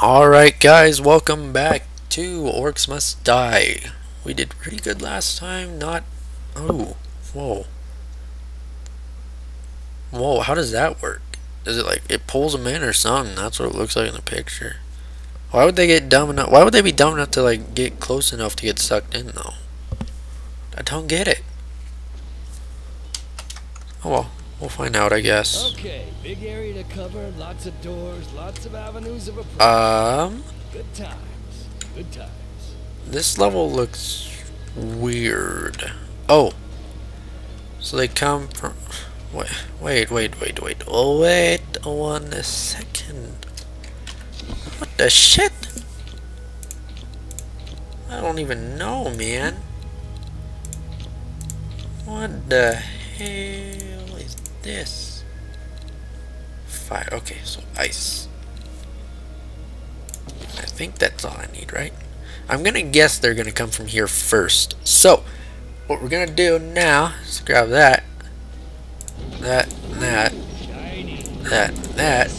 Alright guys, welcome back to Orcs Must Die. We did pretty good last time, not... Oh, whoa. Whoa, how does that work? Is it like, it pulls them in or something? That's what it looks like in the picture. Why would they get dumb enough, why would they be dumb enough to like get close enough to get sucked in though? I don't get it. Oh well. We'll find out, I guess. Okay, big area to cover, lots of doors, lots of avenues of approach. Um, good times, good times. This level looks weird. Oh, so they come from. Wait, wait, wait, wait, wait. Oh, wait one second. What the shit? I don't even know, man. What the hell? This? Fire. Okay, so ice. I think that's all I need, right? I'm gonna guess they're gonna come from here first. So, what we're gonna do now is grab that, that, that, that, that.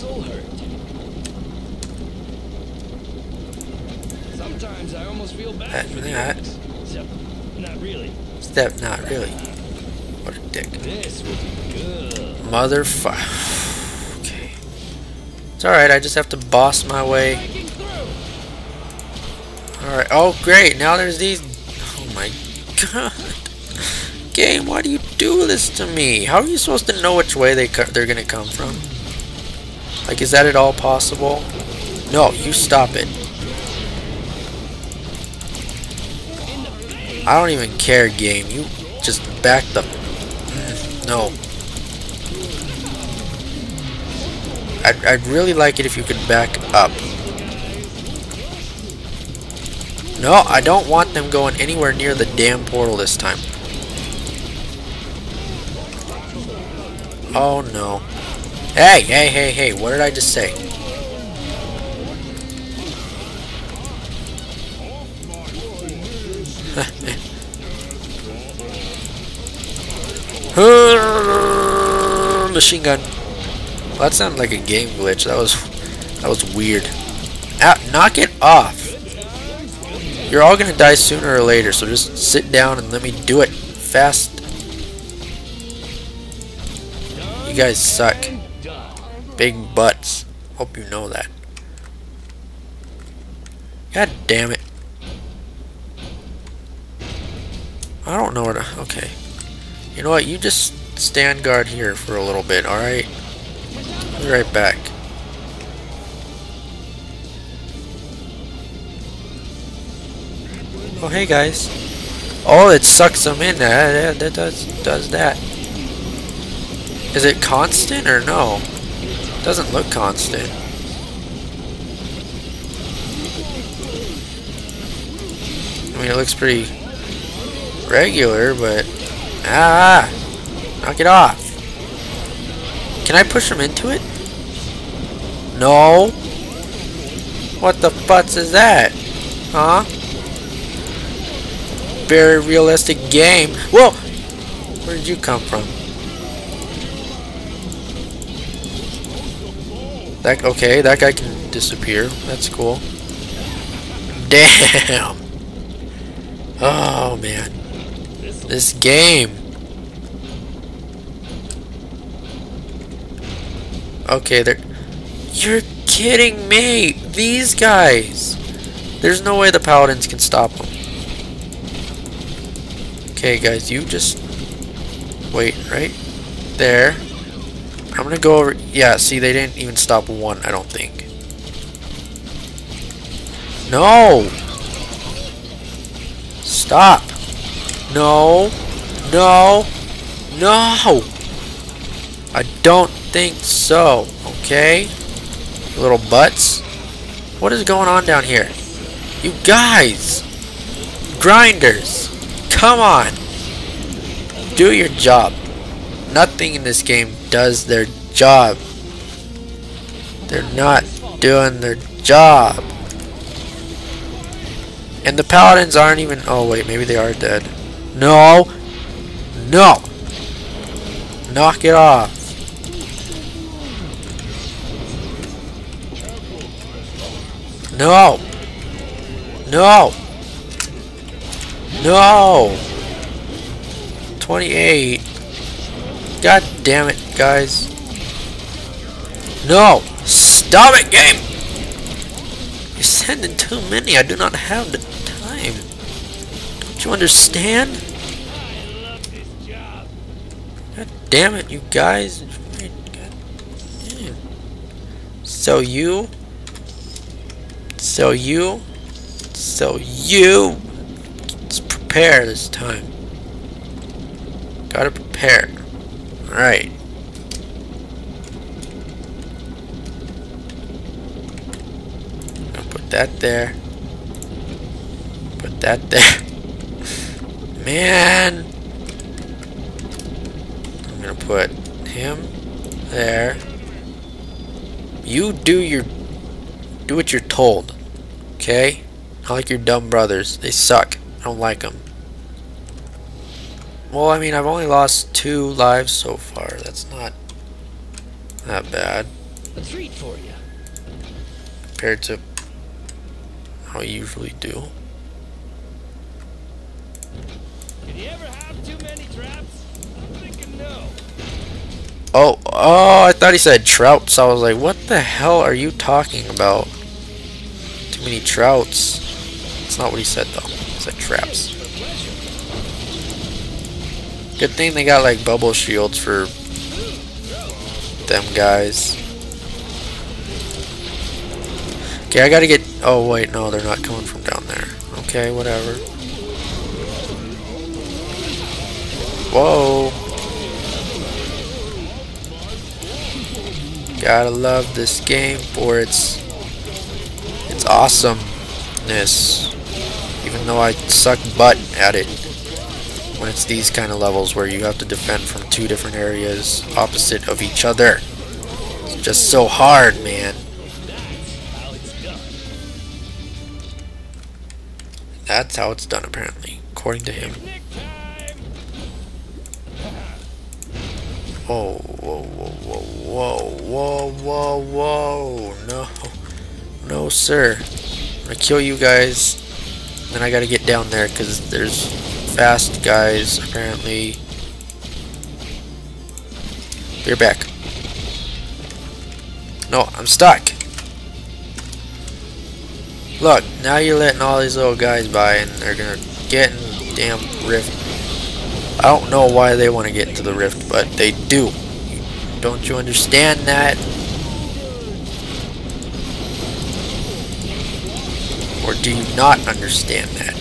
Sometimes I almost feel bad that, for that. Except, not really. Step, not really. What a dick. This would be good. Motherfucker. Okay. It's alright, I just have to boss my way. Alright, oh great, now there's these... Oh my god. Game, why do you do this to me? How are you supposed to know which way they they're gonna come from? Like, is that at all possible? No, you stop it. I don't even care, game. You just back the... No. I'd, I'd really like it if you could back up. No, I don't want them going anywhere near the damn portal this time. Oh no. Hey, hey, hey, hey, what did I just say? Machine gun. Well, that sounded like a game glitch. That was that was weird. Ah, knock it off. You're all gonna die sooner or later, so just sit down and let me do it fast. You guys suck. Big butts. Hope you know that. God damn it. I don't know where to... Okay. You know what? You just stand guard here for a little bit, alright? Be right back. Oh, hey guys. Oh, it sucks them in. That, that does does that. Is it constant or no? It doesn't look constant. I mean, it looks pretty regular, but ah, knock it off. Can I push him into it? No. What the futz is that? Huh? Very realistic game. Whoa! Where did you come from? That okay, that guy can disappear. That's cool. Damn! Oh man. This game. Okay, they're... You're kidding me! These guys! There's no way the paladins can stop them. Okay, guys, you just... Wait, right? There. I'm gonna go over... Yeah, see, they didn't even stop one, I don't think. No! Stop! No! No! No! I don't think so. Okay? Little butts. What is going on down here? You guys! Grinders! Come on! Do your job. Nothing in this game does their job. They're not doing their job. And the paladins aren't even... Oh, wait. Maybe they are dead. No! No! Knock it off. No! No! No! 28. God damn it, guys. No! Stop it, game! You're sending too many. I do not have the time. Don't you understand? God damn it, you guys. So you. So you. So you. Prepare this time. Gotta prepare. Alright. Put that there. Put that there. Man! I'm gonna put him there. You do your... Do what you're told. Okay? I like your dumb brothers. They suck. I don't like them. Well, I mean, I've only lost two lives so far. That's not that bad. A treat for you. Compared to how I usually do. Did you ever have too many traps? I'm thinking no. Oh, oh, I thought he said trout, so I was like, what the hell are you talking about? Too many trouts. That's not what he said, though. He said traps. Good thing they got, like, bubble shields for them guys. Okay, I gotta get... Oh, wait, no, they're not coming from down there. Okay, whatever. Whoa. Gotta love this game for its its awesomeness. Even though I suck butt at it when it's these kind of levels where you have to defend from two different areas opposite of each other. It's just so hard, man. That's how it's done, apparently, according to him. Whoa, whoa, whoa, whoa, whoa, whoa, whoa, no, no, sir. I'm gonna kill you guys. Then I gotta get down there because there's fast guys apparently. You're back. No, I'm stuck. Look, now you're letting all these little guys by and they're gonna get in damn rift. I don't know why they want to get into the rift, but they do. Don't you understand that? Do you not understand that?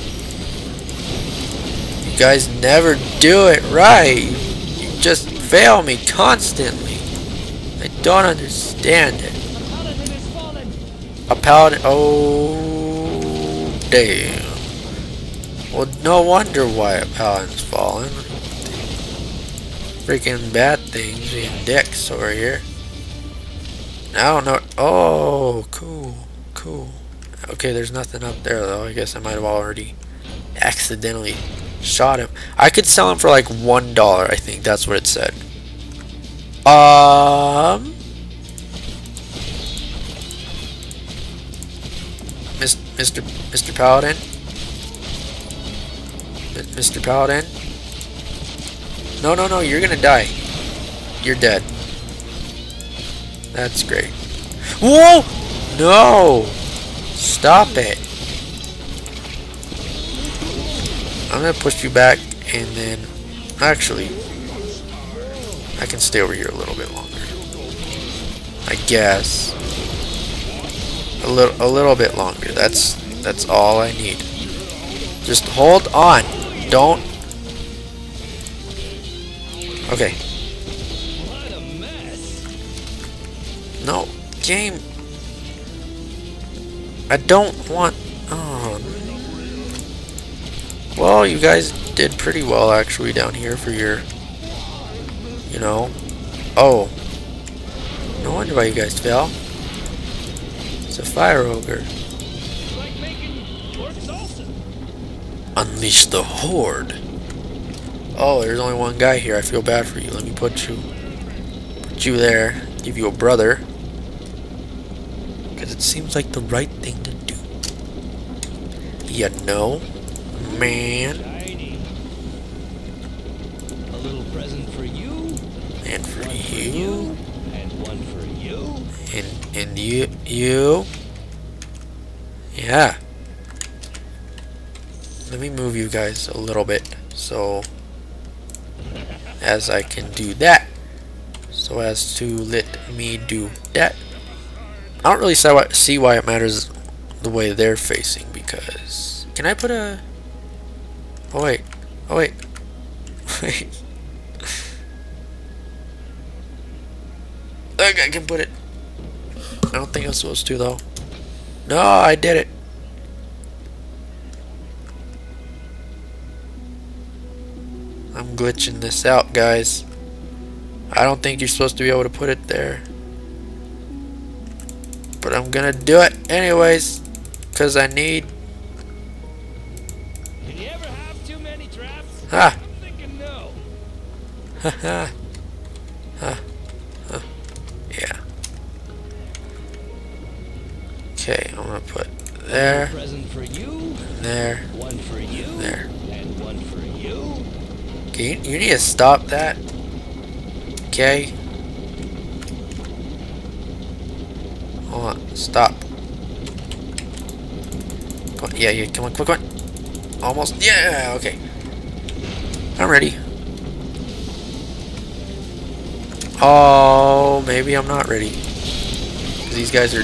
You guys never do it right. You just fail me constantly. I don't understand it. A paladin. Oh, damn. Well, no wonder why a paladin's fallen. Freaking bad things in dicks over here. I don't know. Oh, cool. Cool. Okay, there's nothing up there, though. I guess I might have already accidentally shot him. I could sell him for like one dollar. I think that's what it said. Um. Mr. Mr. Paladin. Mr. Paladin. No, no, no. You're gonna die. You're dead. That's great. Whoa! No! Stop it. I'm gonna push you back and then actually I can stay over here a little bit longer. I guess. A little a little bit longer. That's that's all I need. Just hold on. Don't Okay. No. Game I don't want oh Well you guys did pretty well actually down here for your you know. Oh. No wonder why you guys fell. It's a fire ogre. Unleash the horde. Oh, there's only one guy here. I feel bad for you. Let me put you put you there. Give you a brother. Because it seems like the right thing to do. You know, man. A little present for you. And for one for you. And one for you. And and you you. Yeah. Let me move you guys a little bit so as I can do that. So as to let me do that. I don't really see why, it matters the way they're facing because can I put a oh wait oh wait wait. Look I can put it I don't think I'm supposed to though. No I did it. I'm glitching this out guys. I don't think you're supposed to be able to put it there but I'm gonna do it anyways because I need Did you ever have too many traps? I'm thinking no. Haha. huh. Huh. Yeah. Okay, I'm gonna put there, Present for you. there, One for you. there. And one for you. Okay, you, you need to stop that. Okay. Hold on, stop. Come on, yeah, yeah, come on, quick on, come on. Almost, yeah, okay. I'm ready. Oh, maybe I'm not ready. These guys are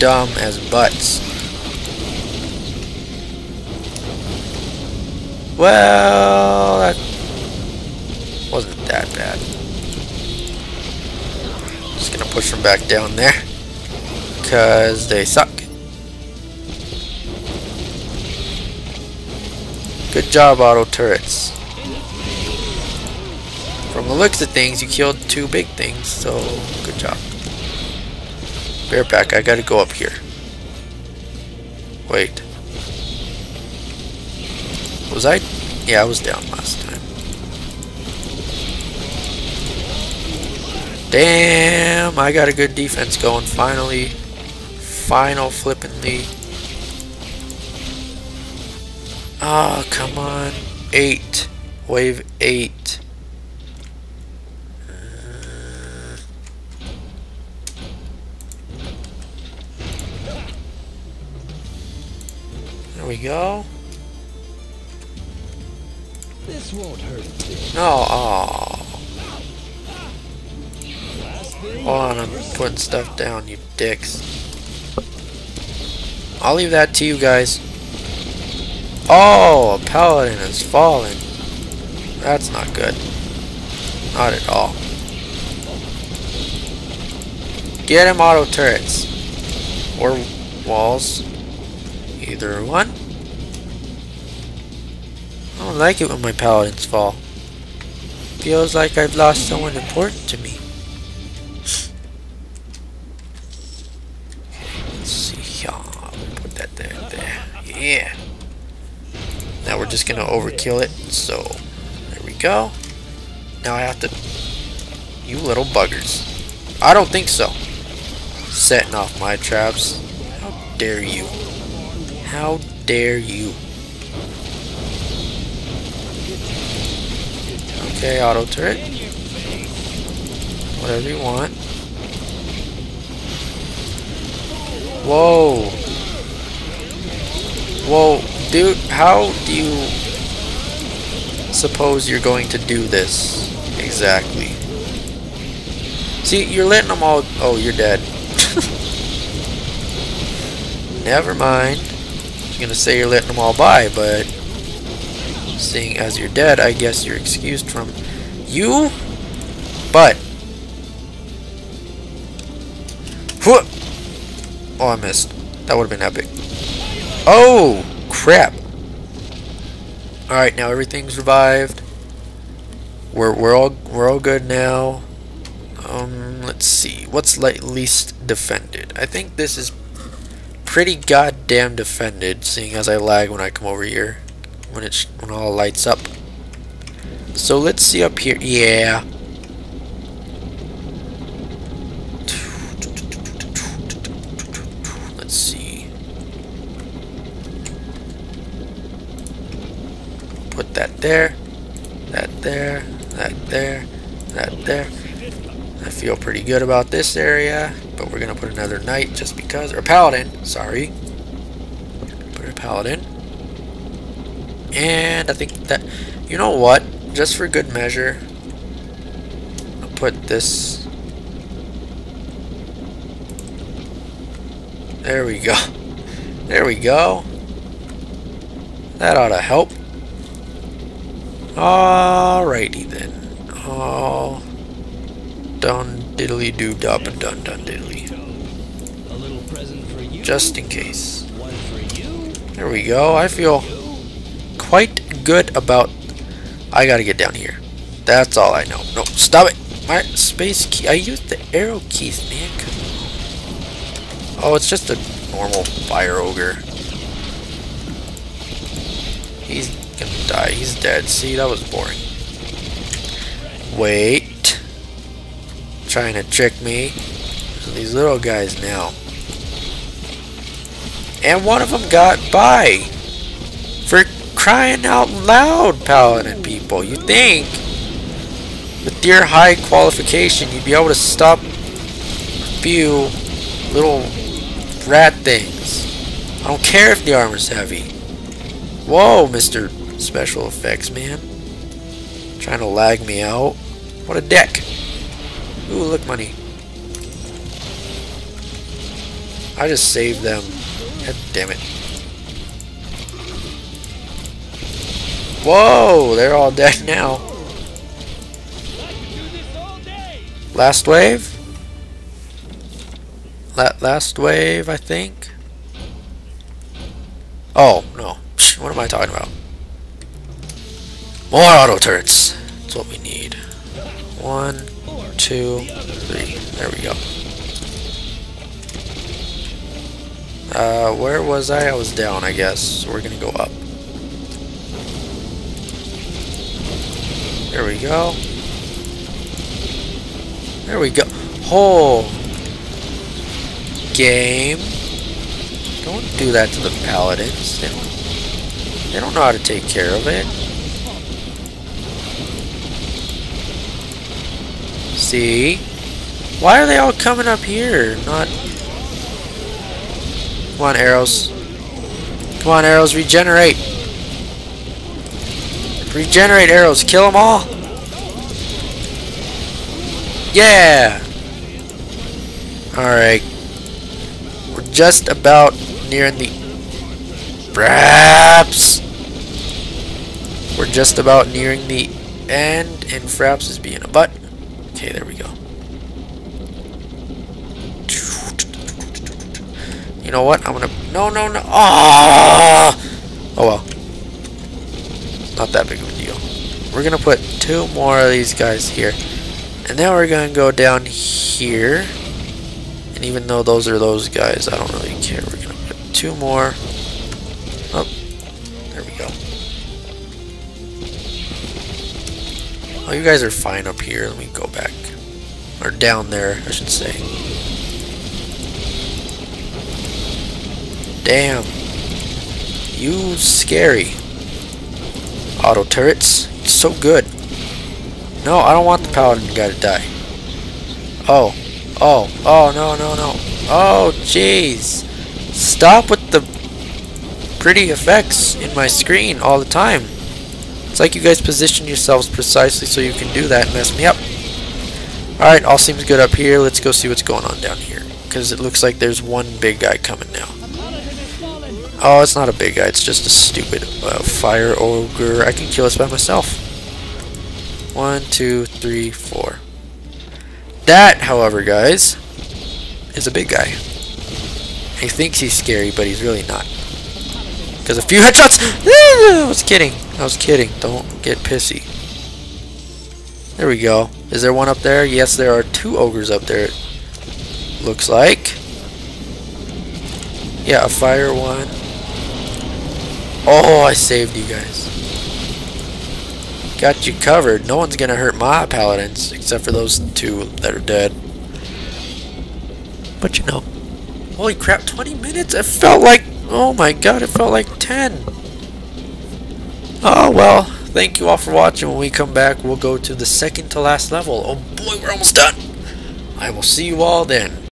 dumb as butts. Well, that push them back down there. Because they suck. Good job, auto turrets. From the looks of things, you killed two big things, so good job. Bear back, I gotta go up here. Wait. Was I? Yeah, I was down last time. Damn, I got a good defense going finally. Final flippingly. Oh, come on. Eight. Wave eight. Uh, There we go. This won't hurt a bit. No, oh. Hold on, I'm putting stuff down, you dicks. I'll leave that to you guys. Oh, a paladin has fallen. That's not good. Not at all. Get him auto turrets. Or walls. Either one. I don't like it when my paladins fall. Feels like I've lost someone important to me. Just gonna overkill it. So, there we go. Now I have to... You little buggers. I don't think so. Setting off my traps. How dare you. How dare you. Okay, auto turret. Whatever you want. Whoa. Whoa, dude, how do you suppose you're going to do this exactly? See, you're letting them all. Oh, you're dead. Never mind. I was gonna say you're letting them all by, but seeing as you're dead, I guess you're excused from you. But Whoop! Oh, I missed. That would have been epic. Oh, crap. Alright, now everything's revived. We're, we're all we're all good now. Um, let's see. What's le least defended? I think this is pretty goddamn defended, seeing as I lag when I come over here. When it when all lights up. So let's see up here. Yeah. Let's see. that there, that there, that there, that there. I feel pretty good about this area, but we're gonna put another knight just because, or paladin, sorry. Put a paladin. And I think that, you know what, just for good measure, I'll put this. There we go. There we go. That ought to help. Alrighty then. Oh, dun diddly doo dub and dun dun diddly. Just in case. There we go. I feel quite good about. I gotta get down here. That's all I know. No, stop it. My space key. I used the arrow keys, man. Oh, it's just a normal fire ogre. He's die. He's dead. See, that was boring. Wait. Trying to trick me. These little guys now. And one of them got by. For crying out loud, Paladin people. You think with your high qualification you'd be able to stop a few little rat things. I don't care if the armor's heavy. Whoa, Mr. Special Effects, man. Trying to lag me out. What a deck. Ooh, look, money. I just saved them. God damn it. Whoa, they're all dead now. Last wave? La last wave, I think? Oh, no. What am I talking about? More auto turrets. That's what we need. One, two, three. There we go. Uh, where was I? I was down, I guess. So we're gonna go up. There we go. There we go. Oh, game. Don't do that to the paladins. They don't, they don't know how to take care of it. See? Why are they all coming up here? Not... Come on, arrows. Come on, arrows, regenerate. Regenerate arrows. Kill them all. Yeah. Alright. We're just about nearing the... Fraps! We're just about nearing the end, and Fraps is being a butt. Okay, there we go. You know what? I'm gonna... No, no, no. Oh! Oh, well. Not that big of a deal. We're gonna put two more of these guys here. And then we're gonna go down here. And even though those are those guys, I don't really care. We're gonna put two more. Oh, you guys are fine up here. Let me go back. Or down there, I should say. Damn. You scary. Auto turrets. So good. No, I don't want the paladin guy to die. Oh. Oh. Oh, no, no, no. Oh, jeez. Stop with the pretty effects in my screen all the time. It's like you guys position yourselves precisely so you can do that and mess me up. Alright, all seems good up here. Let's go see what's going on down here. Because it looks like there's one big guy coming now. Oh, it's not a big guy. It's just a stupid uh, fire ogre. I can kill this by myself. One, two, three, four. That, however, guys, is a big guy. He thinks he's scary, but he's really not. Because a few headshots... I was kidding. I was kidding. Don't get pissy. There we go. Is there one up there? Yes, there are two ogres up there. Looks like. Yeah, a fire one. Oh, I saved you guys. Got you covered. No one's gonna hurt my paladins, except for those two that are dead. But you know, holy crap, 20 minutes? It felt like, oh my god, it felt like 10. Oh well, thank you all for watching. When we come back, we'll go to the second to last level. Oh boy, we're almost done. I will see you all then.